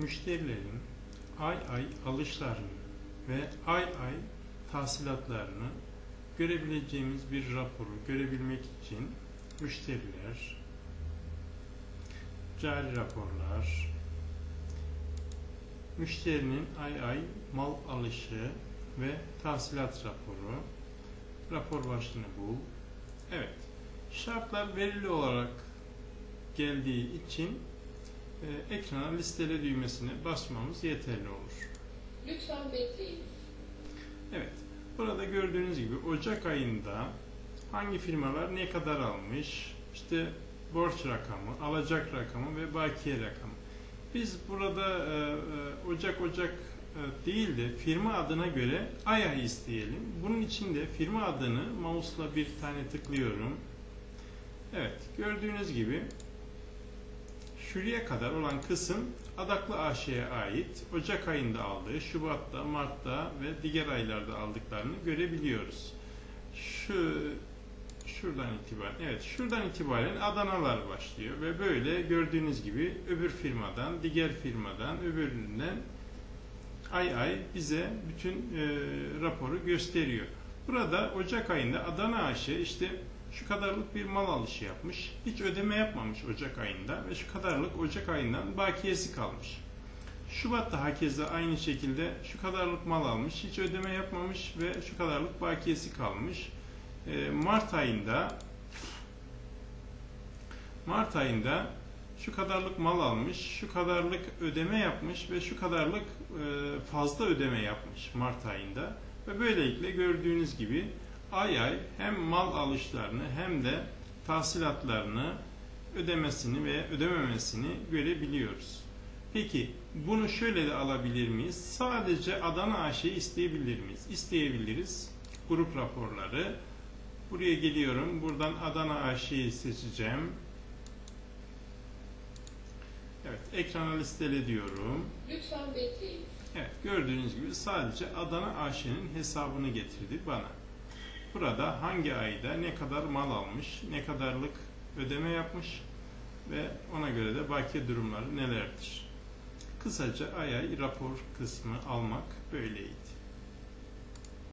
müşterilerin ay ay alışlarını ve ay ay tahsilatlarını görebileceğimiz bir raporu görebilmek için müşteriler, cari raporlar, müşterinin ay ay mal alışı ve tahsilat raporu, rapor başlığını bul. Evet, şartlar verili olarak geldiği için e, ekrana listele düğmesine basmamız yeterli olur. Lütfen bekleyiniz. Evet, burada gördüğünüz gibi Ocak ayında hangi firmalar ne kadar almış, işte borç rakamı, alacak rakamı ve bakiye rakamı. Biz burada e, e, Ocak Ocak e, değil de firma adına göre ay ay isteyelim. Bunun için de firma adını mouse'la bir tane tıklıyorum. Evet, gördüğünüz gibi şuraya kadar olan kısım Adaklı AŞ'ye ait Ocak ayında aldığı, Şubat'ta, Mart'ta ve diğer aylarda aldıklarını görebiliyoruz. Şu şuradan itibaren, evet şuradan itibaren Adanalar başlıyor ve böyle gördüğünüz gibi öbür firmadan, diğer firmadan, öbüründen ay ay bize bütün e, raporu gösteriyor. Burada Ocak ayında Adana AŞ işte şu kadarlık bir mal alışı yapmış. Hiç ödeme yapmamış Ocak ayında ve şu kadarlık Ocak ayından bakiyesi kalmış. Şubat'ta hakeza aynı şekilde şu kadarlık mal almış, hiç ödeme yapmamış ve şu kadarlık bakiyesi kalmış. Ee, Mart ayında Mart ayında şu kadarlık mal almış, şu kadarlık ödeme yapmış ve şu kadarlık e, fazla ödeme yapmış Mart ayında. Ve böylelikle gördüğünüz gibi ay ay hem mal alışlarını hem de tahsilatlarını ödemesini ve ödememesini görebiliyoruz. Peki bunu şöyle de alabilir miyiz? Sadece Adana AŞ'yi isteyebilir miyiz? İsteyebiliriz. Grup raporları. Buraya geliyorum. Buradan Adana AŞ'yi seçeceğim. Evet, ekrana listele diyorum. Lütfen bekleyiniz. Evet, gördüğünüz gibi sadece Adana AŞ'nin hesabını getirdi bana. Burada hangi ayda ne kadar mal almış, ne kadarlık ödeme yapmış ve ona göre de bakiye durumları nelerdir? Kısaca ay ay rapor kısmı almak böyleydi.